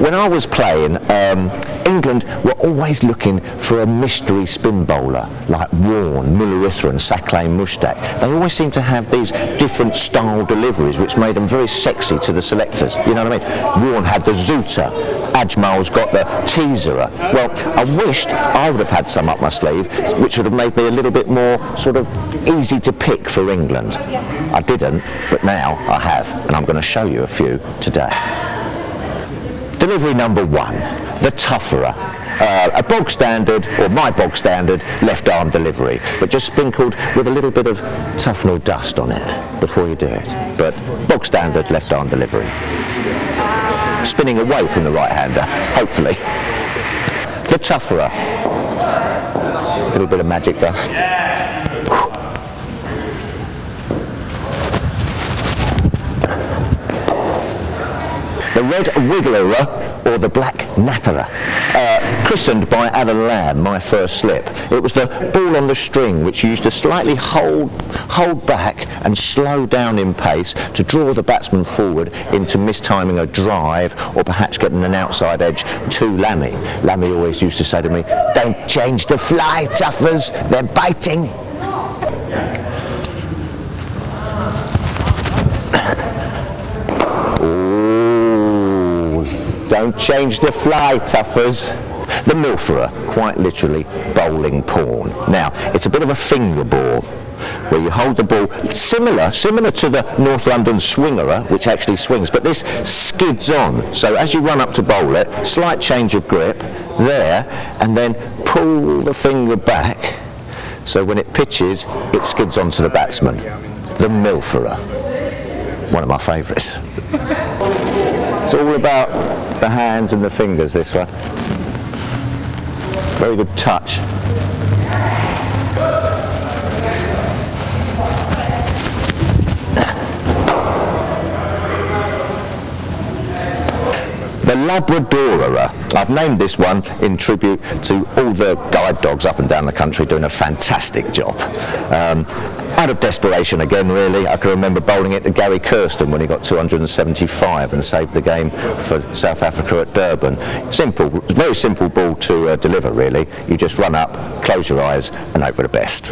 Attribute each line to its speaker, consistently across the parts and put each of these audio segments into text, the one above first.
Speaker 1: when I was playing, um, England were always looking for a mystery spin bowler like Warne, Muralitharan Saqlain Mushtaq. They always seemed to have these different style deliveries which made them very sexy to the selectors. You know what I mean? Warne had the zooter, Ajmal's got the Teaserer. Well, I wished I would have had some up my sleeve which would have made me a little bit more sort of easy to pick for England. I didn't, but now I have, and I'm going to show you a few today. Delivery number one, the Tufferer. Uh, a bog standard, or my bog standard, left arm delivery, but just sprinkled with a little bit of Tufnell dust on it before you do it. But bog standard left arm delivery. Spinning away from the right hander, hopefully. The Tufferer. A little bit of magic dust. Red wiggler or the black natterer, uh, christened by Alan Lamb, my first slip. It was the ball on the string which used to slightly hold, hold back and slow down in pace to draw the batsman forward into mistiming a drive or perhaps getting an outside edge to Lammy. Lammy always used to say to me, don't change the fly, Tuffers, they're biting. Don't change the fly, tuffers. The Milfra, quite literally bowling pawn. Now, it's a bit of a finger ball where you hold the ball similar similar to the North London swingerer which actually swings but this skids on so as you run up to bowl it slight change of grip there and then pull the finger back so when it pitches it skids onto the batsman the Milfra one of my favourites it's all about the hands and the fingers this one. Very good touch. The Labradora. I've named this one in tribute to all the guide dogs up and down the country doing a fantastic job. Um, out of desperation again really, I can remember bowling it to Gary Kirsten when he got 275 and saved the game for South Africa at Durban. Simple, very simple ball to uh, deliver really. You just run up, close your eyes and hope for the best.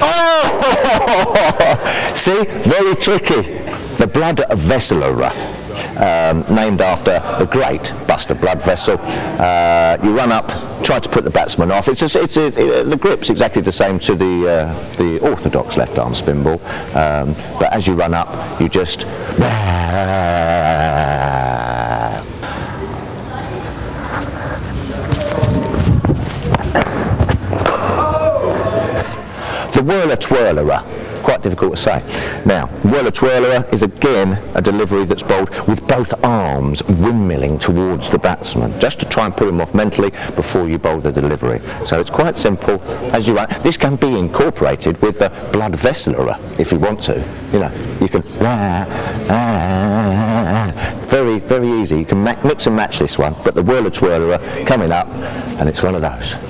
Speaker 1: Oh! See, very tricky. The blood of Vesselera um, named after the great Buster Bloodvessel. Uh, you run up, try to put the batsman off. It's, it's it, the grip's exactly the same to the uh, the orthodox left arm spin ball, um, but as you run up, you just. The whirler twirlerer quite difficult to say. Now, Whirler Twirler is again a delivery that's bowled with both arms windmilling towards the batsman, just to try and put him off mentally before you bowl the delivery. So it's quite simple as you run. This can be incorporated with the blood vesseler if you want to. You know, you can very, very easy. You can mix and match this one, but the Whirler Twirler coming up, and it's one of those.